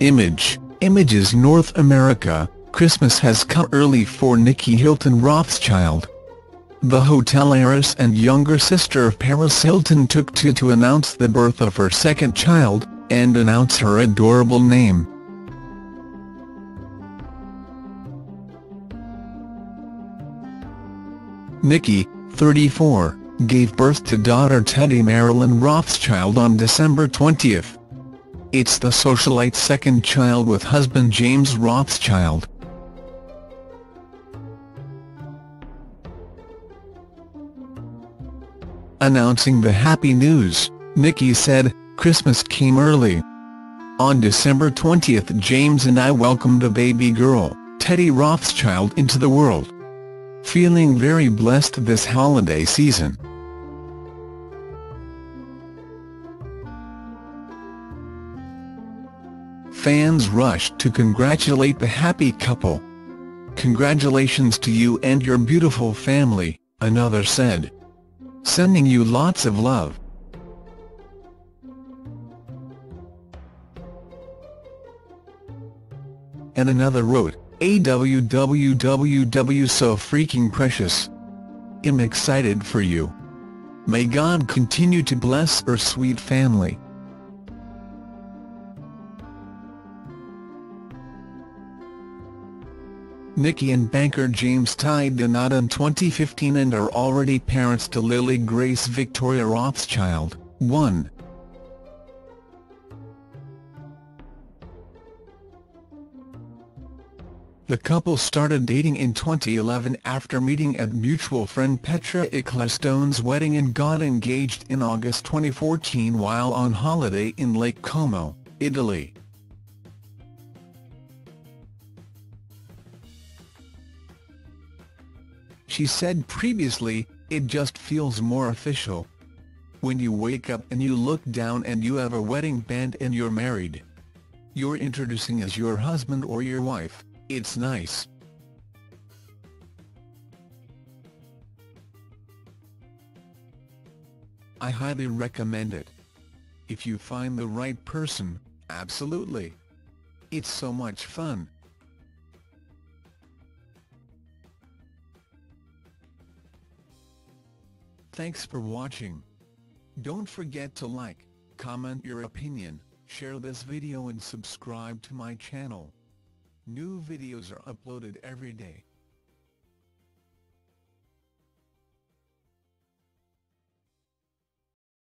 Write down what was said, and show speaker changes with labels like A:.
A: Image, Images North America, Christmas has come early for Nicky Hilton Rothschild. The hotel heiress and younger sister of Paris Hilton took to to announce the birth of her second child, and announce her adorable name. Nicky, 34, gave birth to daughter Teddy Marilyn Rothschild on December 20. It's the socialite's second child with husband James Rothschild. Announcing the happy news, Nicky said, Christmas came early. On December 20 James and I welcomed a baby girl, Teddy Rothschild into the world. Feeling very blessed this holiday season. Fans rushed to congratulate the happy couple. Congratulations to you and your beautiful family, another said. Sending you lots of love. And another wrote, AWWWW so freaking precious. I'm excited for you. May God continue to bless her sweet family. Nicky and banker James tied the knot in 2015 and are already parents to Lily Grace Victoria Rothschild, 1. The couple started dating in 2011 after meeting at mutual friend Petra Ecclestone's wedding and got engaged in August 2014 while on holiday in Lake Como, Italy. She said previously, it just feels more official. When you wake up and you look down and you have a wedding band and you're married. You're introducing as your husband or your wife, it's nice. I highly recommend it. If you find the right person, absolutely. It's so much fun. Thanks for watching. Don't forget to like, comment your opinion, share this video and subscribe to my channel. New videos are uploaded every day.